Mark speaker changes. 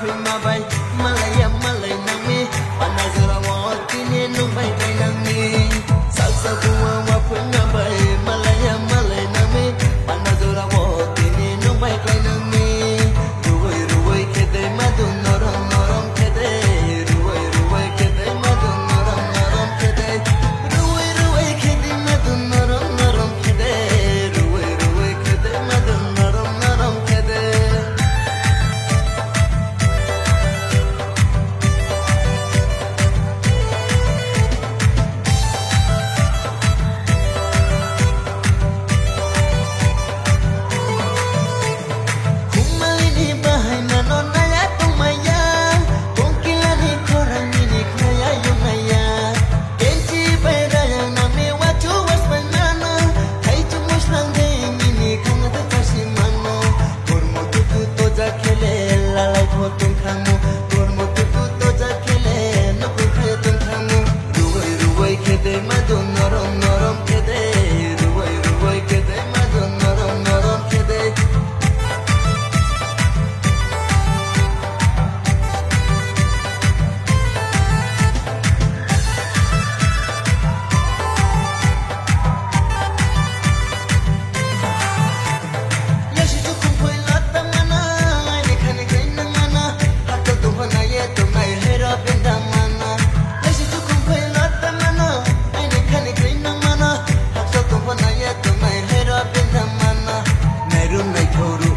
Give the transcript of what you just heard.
Speaker 1: في ما بيت Madonna கருணை தோறும்